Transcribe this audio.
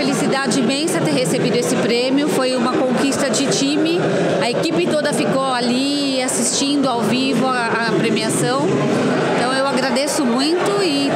felicidade imensa ter recebido esse prêmio, foi uma conquista de time. A equipe toda ficou ali assistindo ao vivo a, a premiação. Então eu agradeço muito e